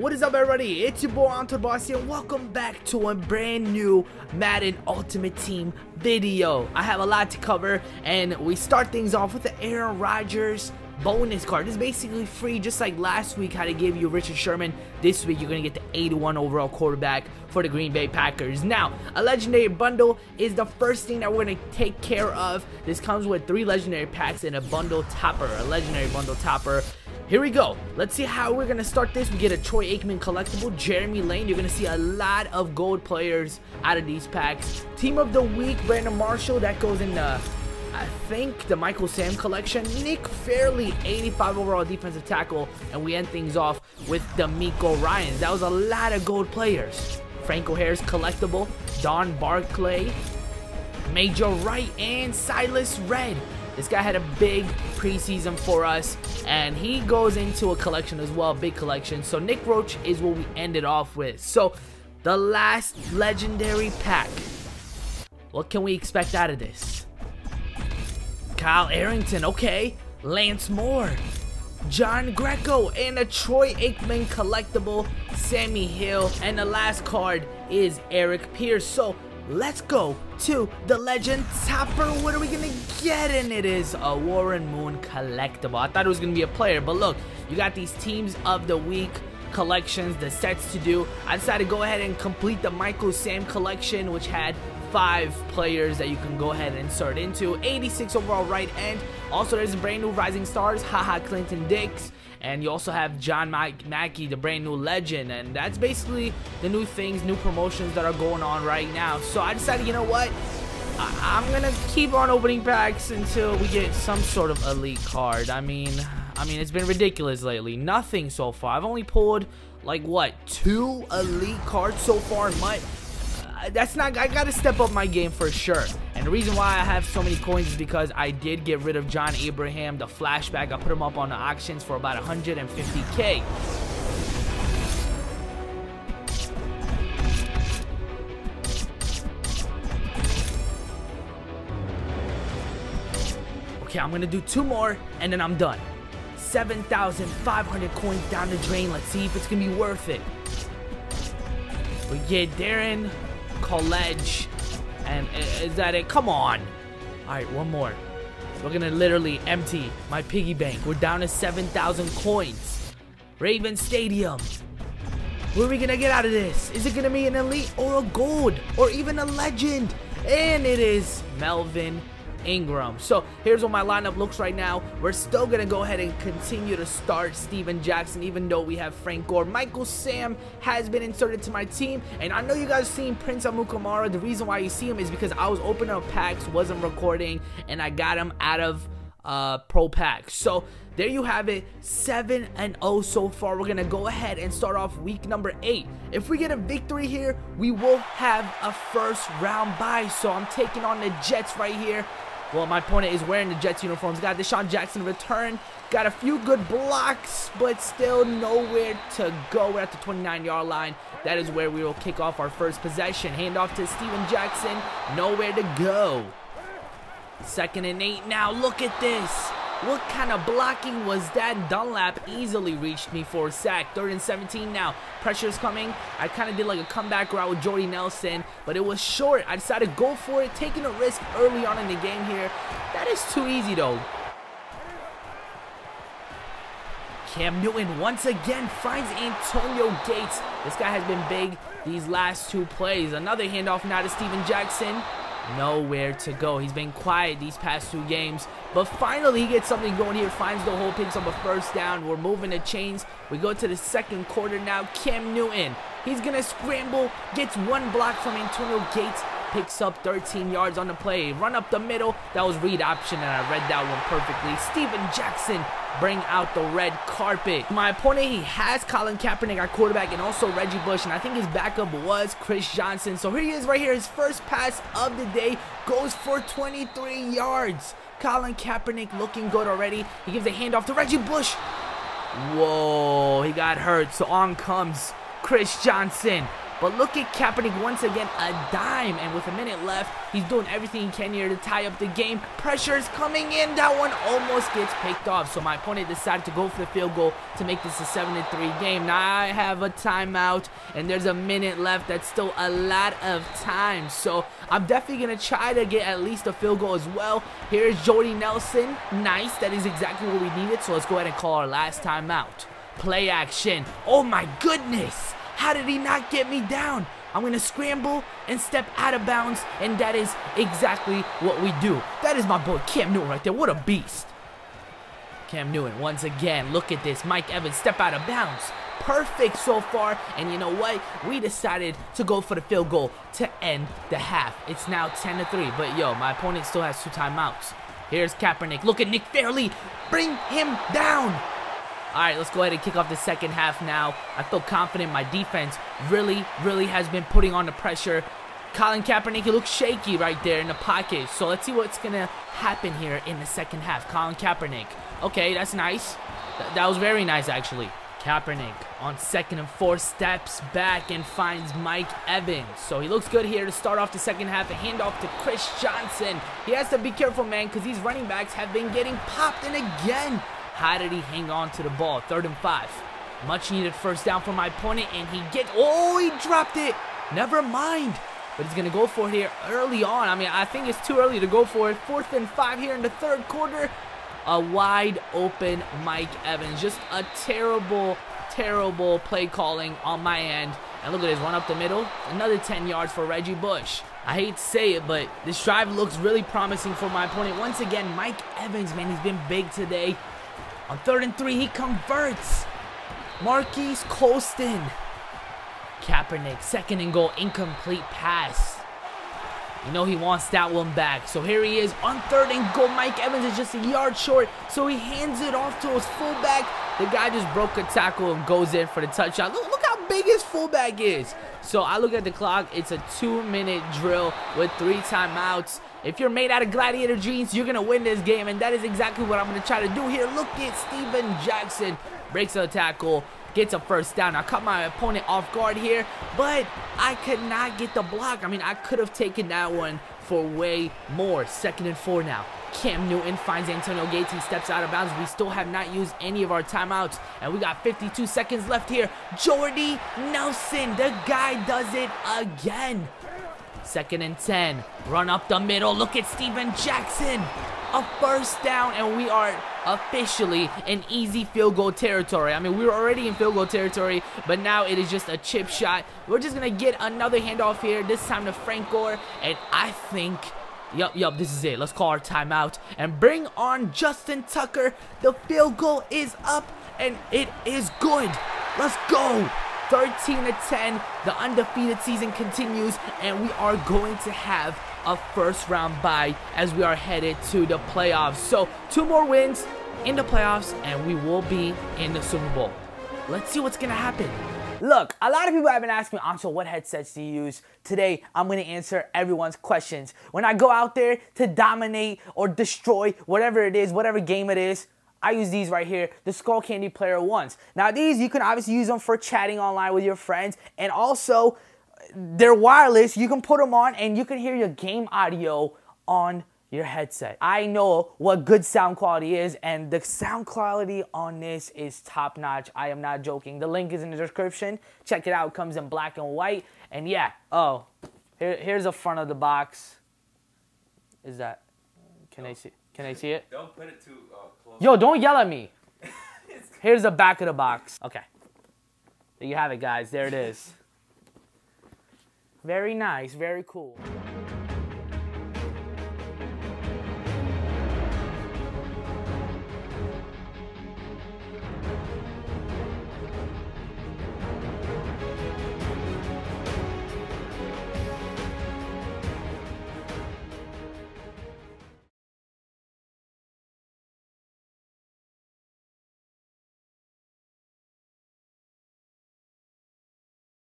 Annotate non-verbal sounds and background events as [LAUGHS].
What is up everybody? It's your boy AntoDaBoss and welcome back to a brand new Madden Ultimate Team video. I have a lot to cover and we start things off with the Aaron Rodgers bonus card. This is basically free just like last week how they gave you Richard Sherman. This week you're going to get the 81 overall quarterback for the Green Bay Packers. Now, a legendary bundle is the first thing that we're going to take care of. This comes with three legendary packs and a bundle topper, a legendary bundle topper. Here we go. Let's see how we're going to start this. We get a Troy Aikman collectible, Jeremy Lane. You're going to see a lot of gold players out of these packs. Team of the week, Brandon Marshall. That goes in the, I think, the Michael Sam collection. Nick Fairley, 85 overall defensive tackle. And we end things off with DeMeco Ryans. That was a lot of gold players. Franco Harris collectible, Don Barclay, Major Wright, and Silas Redd. This guy had a big preseason for us, and he goes into a collection as well, big collection. So Nick Roach is what we ended off with. So the last legendary pack. What can we expect out of this? Kyle Arrington, okay. Lance Moore, John Greco, and a Troy Aikman collectible, Sammie Hill, and the last card is Eric Pierce. So let's go to the legend topper. What are we gonna get? And it is a Warren Moon collectible. I thought it was gonna be a player, but look, you got these teams of the week collections, the sets to do. I decided to go ahead and complete the Michael Sam collection, which had five players that you can go ahead and insert into. 86 overall right end. Also, there's a brand new Rising Stars, Ha Ha Clinton-Dix. And you also have John Mackey, the brand new legend. And that's basically the new things, new promotions that are going on right now. So I decided, you know what? I am to keep on opening packs until we get some sort of elite card. I mean, I mean, it's been ridiculous lately. Nothing so far. I've only pulled, like, what, two elite cards so far my uh, that's not, I gotta step up my game for sure. And the reason why I have so many coins is because I did get rid of John Abraham, the flashback. I put him up on the auctions for about 150k. Okay, I'm gonna do two more and then I'm done. 7,500 coins down the drain. Let's see if it's gonna be worth it. We get Daryl Colledge. And is that it? Come on. Alright, one more. We're gonna literally empty my piggy bank. We're down to 7,000 coins. Raven Stadium. What are we gonna get out of this? Is it gonna be an elite or a gold or even a legend? And it is Melvin Ingram. So here's what my lineup looks right now. We're still going to go ahead and continue to start Steven Jackson even though we have Frank Gore. Michael Sam has been inserted to my team and I know you guys seen Prince Amukamara. The reason why you see him is because I was opening up packs, wasn't recording, and I got him out of uh, Pro Packs. So there you have it 7 and 0 so far we're gonna go ahead and start off week number 8 if we get a victory here we will have a first round bye so I'm taking on the Jets right here well, my opponent is wearing the Jets uniforms. Got DeSean Jackson return. Got a few good blocks, but still nowhere to go. We're at the 29-yard line. That is where we will kick off our first possession. Hand off to Steven Jackson. Nowhere to go. Second and eight now. Look at this. What kind of blocking was that? Dunlap easily reached me for a sack. Third and 17 now. Pressure's coming. I kind of did like a comeback route with Jordy Nelson, but it was short. I decided to go for it, taking a risk early on in the game here. That is too easy though. Cam Newton once again finds Antonio Gates. This guy has been big these last two plays. Another handoff now to Steven Jackson nowhere to go. He's been quiet these past two games, but finally he gets something going here, finds the hole, picks up a first down. We're moving the chains. We go to the second quarter now. Cam Newton, he's going to scramble, gets one block from Antonio Gates, picks up 13 yards on the play. Run up the middle. That was read option, and I read that one perfectly. Steven Jackson bring out the red carpet. My opponent, he has Colin Kaepernick at quarterback and also Reggie Bush, and I think his backup was Chris Johnson. So here he is right here. His first pass of the day goes for 23 yards. Colin Kaepernick looking good already. He gives a handoff to Reggie Bush. Whoa, he got hurt. So on comes Chris Johnson. But look at Kaepernick once again, a dime. And with a minute left, he's doing everything he can here to tie up the game. Pressure is coming in. That one almost gets picked off. So my opponent decided to go for the field goal to make this a 7-3 game. Now I have a timeout, and there's a minute left. That's still a lot of time. So I'm definitely going to try to get at least a field goal as well. Here's Jordy Nelson. Nice. That is exactly what we needed. So let's go ahead and call our last timeout. Play action. Oh my goodness. How did he not get me down? I'm going to scramble and step out of bounds, and that is exactly what we do. That is my boy Cam Newton right there. What a beast. Cam Newton, once again, look at this. Mike Evans, step out of bounds. Perfect so far, and you know what? We decided to go for the field goal to end the half. It's now 10 to 3, but yo, my opponent still has two timeouts. Here's Kaepernick. Look at Nick Fairley. Bring him down. All right, let's go ahead and kick off the second half now. I feel confident my defense really, really has been putting on the pressure. Colin Kaepernick, he looks shaky right there in the pocket. So let's see what's going to happen here in the second half. Colin Kaepernick. Okay, that's nice. Th that was very nice, actually. Kaepernick on second and four steps back and finds Mike Evans. So he looks good here to start off the second half. A handoff to Chris Johnson. He has to be careful, man, because these running backs have been getting popped in again. How did he hang on to the ball? Third and five. Much needed first down for my opponent, and he gets. Oh, he dropped it. Never mind. But he's going to go for it here early on. I mean, I think it's too early to go for it. Fourth and five here in the third quarter. A wide open Mike Evans. Just a terrible, terrible play calling on my end. And look at this run up the middle. Another 10 yards for Reggie Bush. I hate to say it, but this drive looks really promising for my opponent. Once again, Mike Evans, man, he's been big today. On third and three, he converts. Marquise Colston. Kaepernick, second and goal, incomplete pass. You know he wants that one back. So here he is on third and goal. Mike Evans is just a yard short. So he hands it off to his fullback. The guy just broke a tackle and goes in for the touchdown. Look, look how big his fullback is. So I look at the clock. It's a two-minute drill with three timeouts. If you're made out of gladiator genes, you're going to win this game, and that is exactly what I'm going to try to do here. Look at Steven Jackson. Breaks a tackle, gets a first down. I caught my opponent off guard here, but I could not get the block. I mean, I could have taken that one for way more. Second and four now. Cam Newton finds Antonio Gates. He steps out of bounds. We still have not used any of our timeouts. And we got 52 seconds left here. Jordy Nelson, the guy does it again. Second and 10. Run up the middle. Look at Steven Jackson. A first down, and we are officially in easy field goal territory. I mean, we were already in field goal territory, but now it is just a chip shot. We're just going to get another handoff here, this time to Frank Gore, and I think... Yup, yup, this is it. Let's call our timeout and bring on Justin Tucker. The field goal is up, and it is good. Let's go. 13 to 10. The undefeated season continues, and we are going to have a first round bye as we are headed to the playoffs. So, two more wins in the playoffs, and we will be in the Super Bowl. Let's see what's gonna happen. Look, a lot of people have been asking me, Anshul, what headsets do you use? Today, I'm gonna answer everyone's questions. When I go out there to dominate or destroy whatever it is, whatever game it is, I use these right here, the Skullcandy Player Ones. Now these, you can obviously use them for chatting online with your friends and also they're wireless. You can put them on and you can hear your game audio on your headset. I know what good sound quality is and the sound quality on this is top notch. I am not joking. The link is in the description. Check it out. It comes in black and white. And yeah, oh, here, here's the front of the box. Is that, can I see, can I see it? Don't put it too uh, close. Yo, don't yell at me. [LAUGHS] [LAUGHS] Here's the back of the box. Okay. There you have it, guys. There it is. Very nice. Very cool.